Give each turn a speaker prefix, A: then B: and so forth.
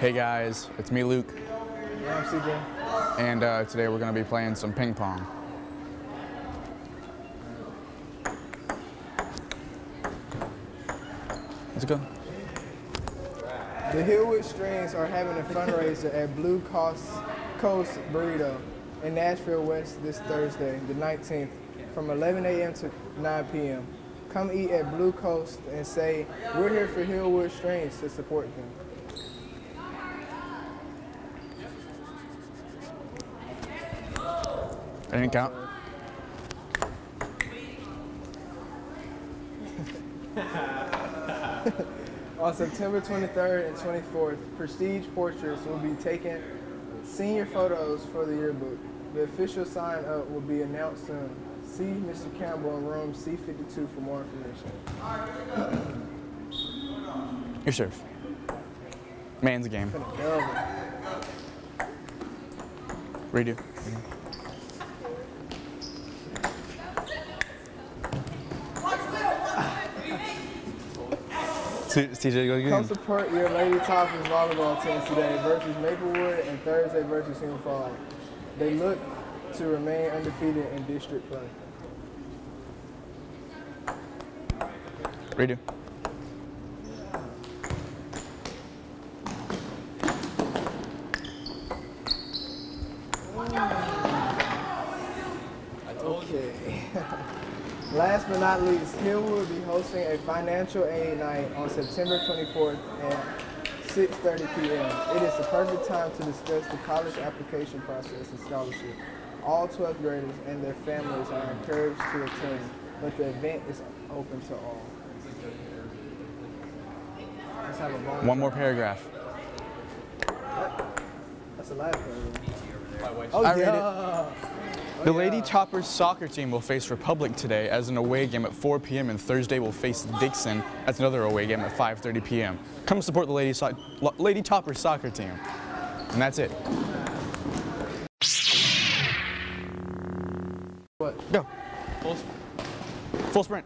A: Hey guys, it's me Luke,
B: Yeah, I'm CJ.
A: and uh, today we're going to be playing some ping pong. Let's go.
B: The Hillwood Strings are having a fundraiser at Blue Coast, Coast Burrito in Nashville West this Thursday, the 19th, from 11 a.m. to 9 p.m. Come eat at Blue Coast and say, We're here for Hillwood Strings to support them.
A: I didn't count.
B: On September 23rd and 24th, prestige portraits will be taken senior photos for the yearbook. The official sign up will be announced soon. See Mr. Campbell in room C52 for more information.
A: Your serve. Man's game. Redo. CJ, go
B: Come support your Lady Toppers volleyball team today versus Maplewood and Thursday versus Hume-Fogg. They look to remain undefeated in district play.
A: Redo.
B: Okay. Last but not least, Hill will be hosting a financial aid night on September 24th at 6.30 p.m. It is the perfect time to discuss the college application process and scholarship. All 12th graders and their families are encouraged to attend, but the event is open to all. Let's have a long
A: One more paragraph.
B: That's the last one. Oh,
A: I read it.
B: yeah.
A: The Lady Toppers soccer team will face Republic today as an away game at 4 p.m. and Thursday will face Dickson as another away game at 5:30 p.m. Come support the Lady, so- Lady Toppers soccer team. And that's it.
B: What?
A: Go. Full sprint.